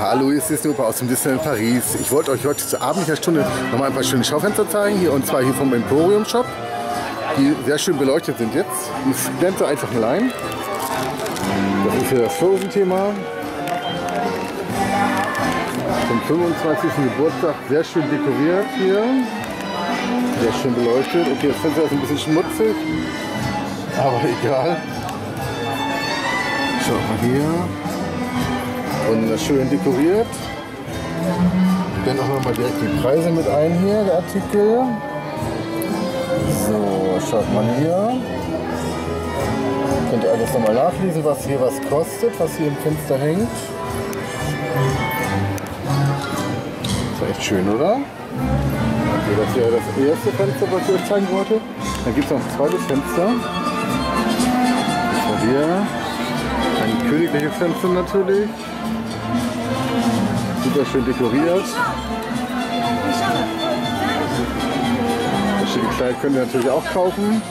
Hallo, hier ist Disney Oper aus dem Disneyland Paris. Ich wollte euch heute zur abendlichen Stunde noch mal ein paar schöne Schaufenster zeigen. Hier, und zwar hier vom Emporium Shop, die sehr schön beleuchtet sind jetzt. Ich blende einfach mal ein. Das ist hier das Frozen-Thema. Zum 25. Geburtstag sehr schön dekoriert hier. Sehr schön beleuchtet. Okay, das Fenster ist ein bisschen schmutzig, aber egal. Schaut mal hier. Und schön dekoriert. Dann auch noch mal direkt die Preise mit ein hier, der Artikel. So, schaut mal hier. Könnt ihr alles nochmal nachlesen, was hier was kostet, was hier im Fenster hängt. Ist echt schön, oder? Okay, das wäre das erste Fenster, was ich euch zeigen wollte. Dann gibt es noch ein zweites Fenster. Fenster natürlich. Super schön dekoriert. Das schöne Kleid könnt ihr natürlich auch kaufen.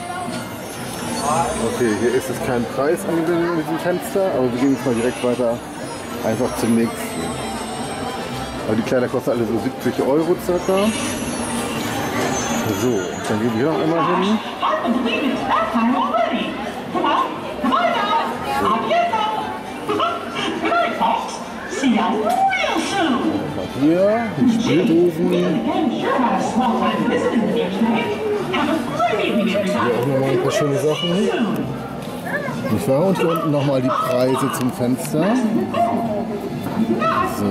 Okay, hier ist es kein Preis in diesem Fenster, aber wir gehen jetzt mal direkt weiter einfach zum nächsten. Aber die Kleider kosten alle so 70 Euro circa. So, dann gehen wir hier noch einmal hin. Hier, die Spieldosen. Hier auch nochmal ein paar schöne Sachen. Nicht wahr? Und hier unten nochmal die Preise zum Fenster. So.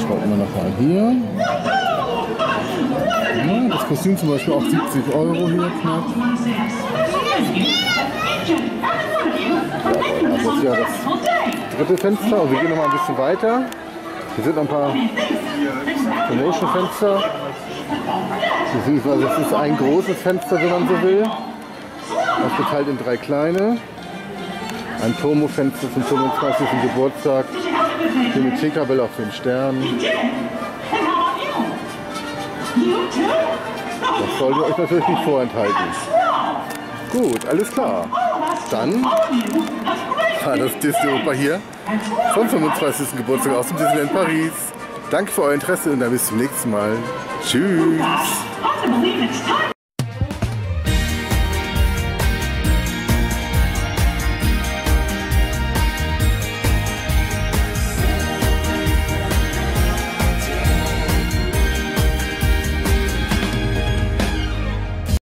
Schaut mal nochmal hier. Ja, das Kostüm zum Beispiel auch 70 Euro hier knapp. Das ist ja das dritte Fenster und wir gehen noch mal ein bisschen weiter. Hier sind ein paar Donation-Fenster. Beziehungsweise es ist ein großes Fenster, wenn man so will. Aufgeteilt in drei kleine. Ein Tomo-Fenster zum 25. Geburtstag. Mit Tinkerbell auf den Stern. Das sollte euch natürlich nicht vorenthalten. Gut, alles klar. Dann war das Disney Oper hier vom 25. Geburtstag aus dem Disneyland Paris. Danke für euer Interesse und dann bis zum nächsten Mal. Tschüss.